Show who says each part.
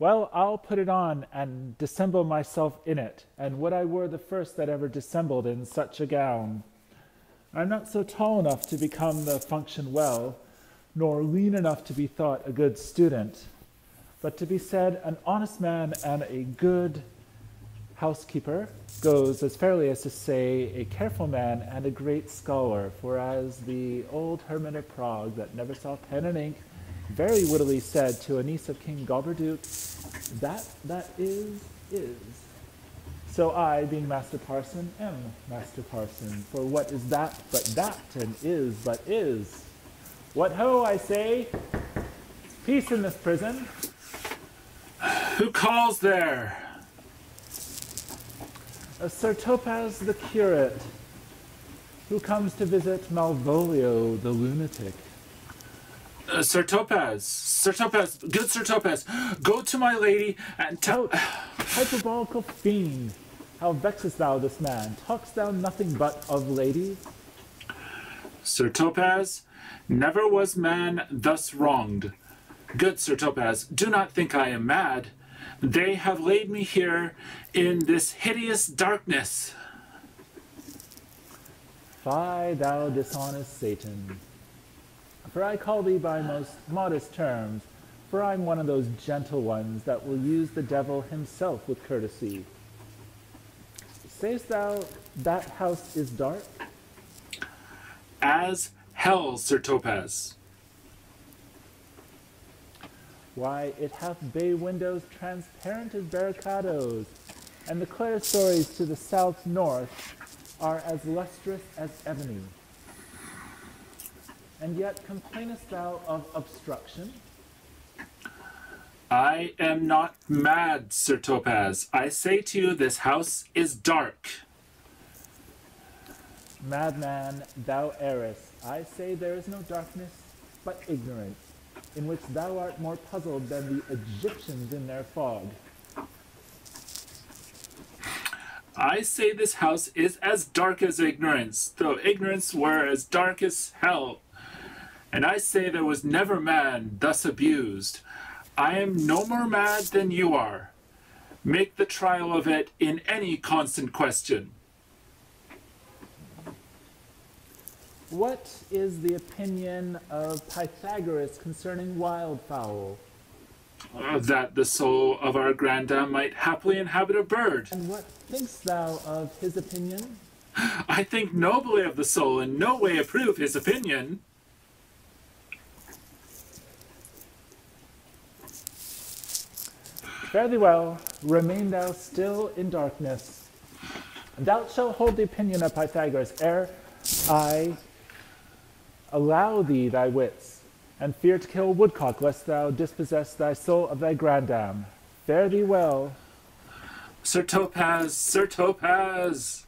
Speaker 1: Well, I'll put it on and dissemble myself in it, and would I were the first that ever dissembled in such a gown. I'm not so tall enough to become the function well, nor lean enough to be thought a good student, but to be said an honest man and a good housekeeper goes as fairly as to say a careful man and a great scholar, for as the old hermit of Prague that never saw pen and ink very wittily said to a niece of King Gorboduc, that that is, is. So I, being Master Parson, am Master Parson, for what is that but that, and is but is. What ho, I say! Peace in this prison.
Speaker 2: Who calls there?
Speaker 1: Uh, Sir Topaz the curate, who comes to visit Malvolio the lunatic.
Speaker 2: Uh, Sir Topaz, Sir Topaz, good Sir Topaz, go to my lady and tell.
Speaker 1: Hyperbolical fiend! How vexest thou this man? Talkst thou nothing but of ladies?
Speaker 2: Sir Topaz, never was man thus wronged. Good Sir Topaz, do not think I am mad. They have laid me here in this hideous darkness.
Speaker 1: Fie, thou dishonest Satan! For I call thee by most modest terms, for I'm one of those gentle ones that will use the devil himself with courtesy. Sayest thou that house is dark?
Speaker 2: As hell, Sir Topaz.
Speaker 1: Why, it hath bay windows transparent as barricadoes, and the clerestories to the south north are as lustrous as ebony. And yet complainest thou of obstruction?
Speaker 2: I am not mad, Sir Topaz. I say to you, this house is dark.
Speaker 1: Madman, thou errest. I say there is no darkness, but ignorance, in which thou art more puzzled than the Egyptians in their fog.
Speaker 2: I say this house is as dark as ignorance, though ignorance were as dark as hell. And I say there was never man thus abused. I am no more mad than you are. Make the trial of it in any constant question.
Speaker 1: What is the opinion of Pythagoras concerning wildfowl?
Speaker 2: Uh, that the soul of our grandam might happily inhabit a bird.
Speaker 1: And what thinkst thou of his opinion?
Speaker 2: I think nobly of the soul, and no way approve his opinion.
Speaker 1: Fare thee well, remain thou still in darkness. Thou shalt hold the opinion of Pythagoras ere I allow thee thy wits, and fear to kill woodcock lest thou dispossess thy soul of thy grandam. Fare thee well.
Speaker 2: Sir Topaz, Sir Topaz!